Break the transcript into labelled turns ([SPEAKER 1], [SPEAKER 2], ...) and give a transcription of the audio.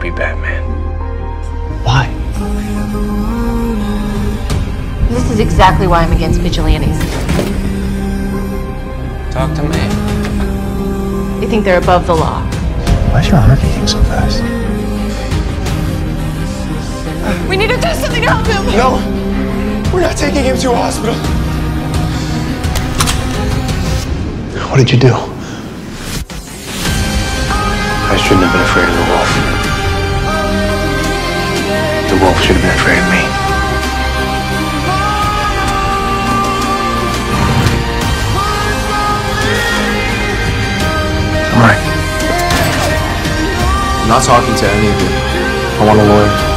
[SPEAKER 1] won't be Batman.
[SPEAKER 2] Why?
[SPEAKER 3] This is exactly why I'm against vigilantes.
[SPEAKER 1] Talk to me.
[SPEAKER 3] They think they're above the law.
[SPEAKER 2] Why's your heart beating so fast?
[SPEAKER 3] We need to do something to help him!
[SPEAKER 4] No, we're not taking him to a hospital.
[SPEAKER 2] What did you do?
[SPEAKER 1] I shouldn't have been afraid of the wolf. Wolf should have been afraid of me.
[SPEAKER 2] I'm right.
[SPEAKER 4] I'm not talking to any of you.
[SPEAKER 2] I want a lawyer.